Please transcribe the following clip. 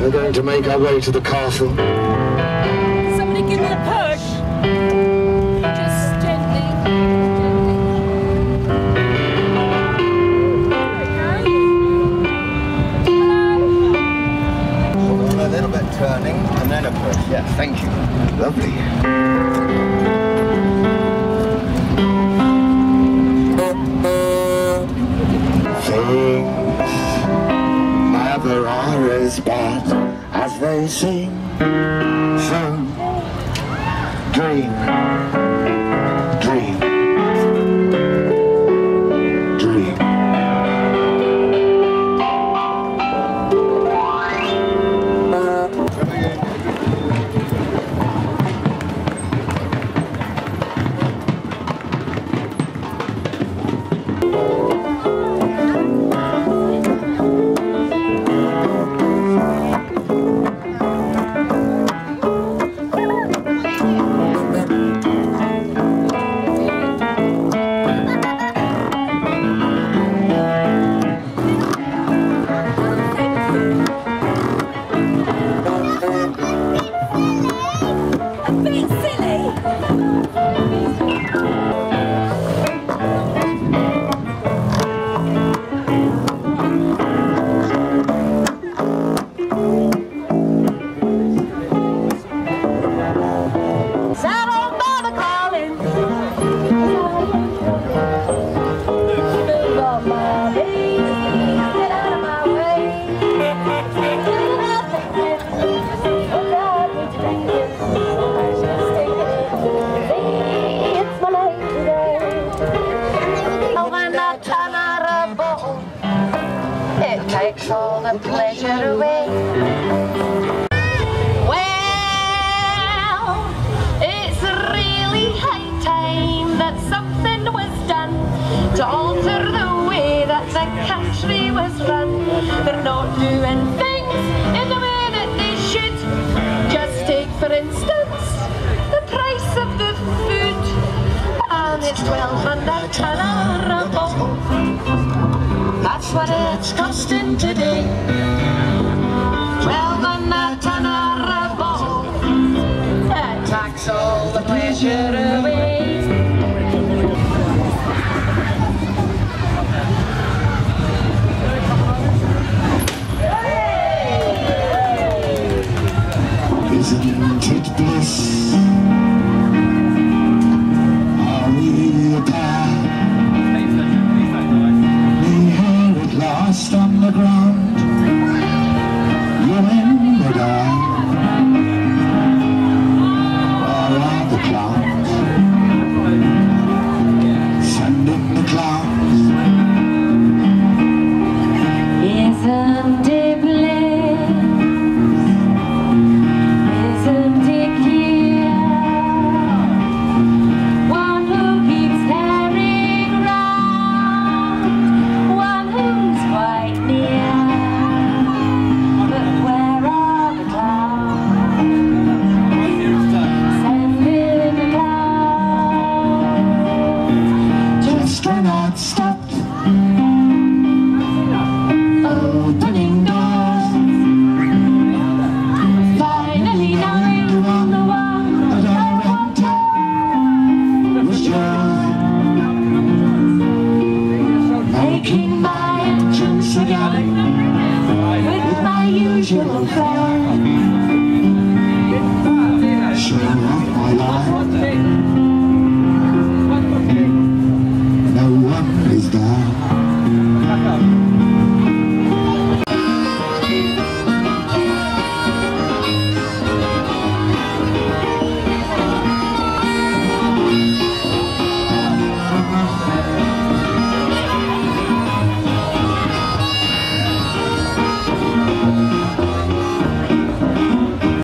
We're going to make our way to the castle. Somebody give me a push. Just gently. A little bit turning and then a push. Yes, thank you. Lovely. Things never are as bad as they seem. So dream, dream, takes all the pleasure away. Well, it's really high time that something was done to alter the way that the country was run. They're not doing it's today. 12 and a tenner a bowl. That takes all the pleasure With my usual affair Show off my life